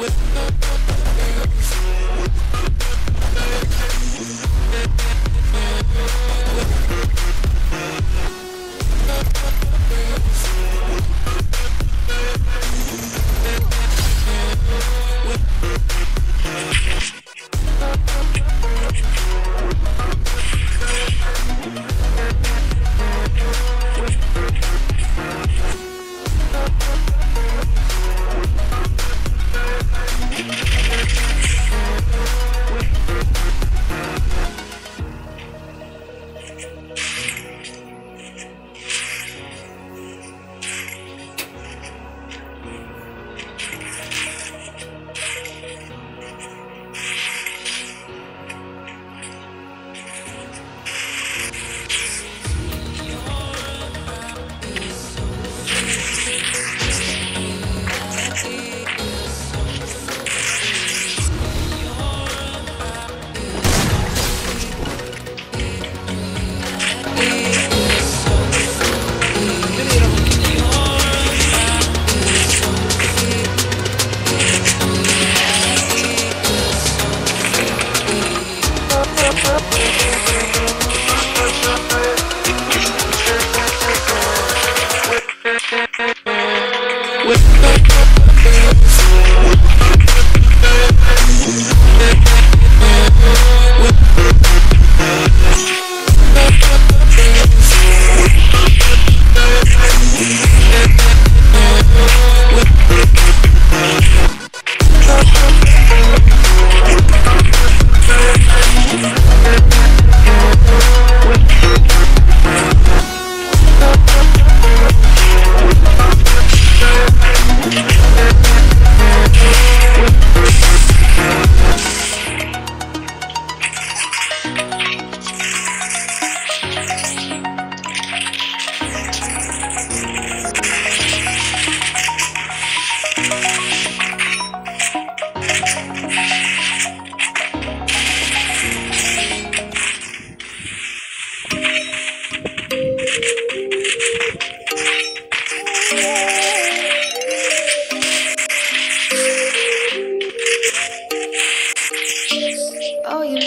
with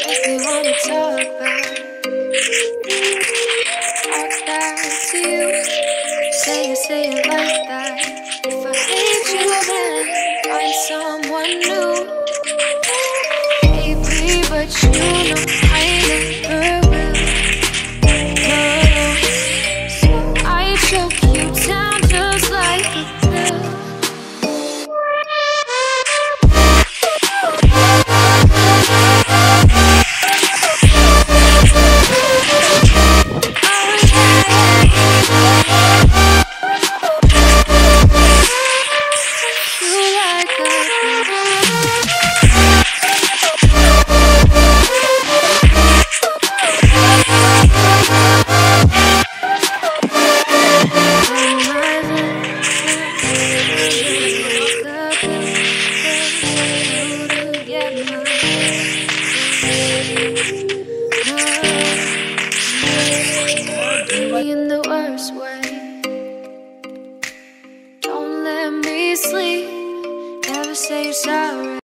wanna talk. Talk to you. Say it, say it like that. If I hate you, then find someone new. But you know. in the worst way.